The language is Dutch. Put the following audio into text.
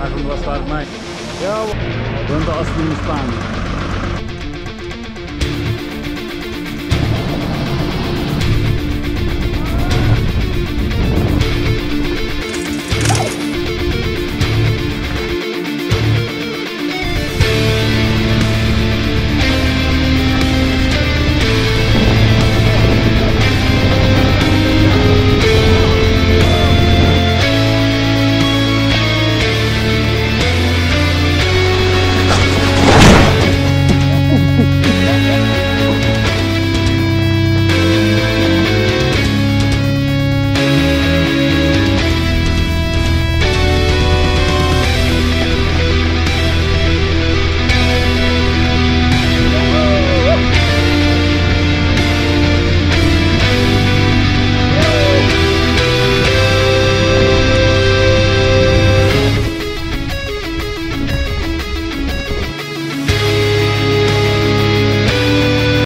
Eigenlijk was daar mij. Ja, want als Asli in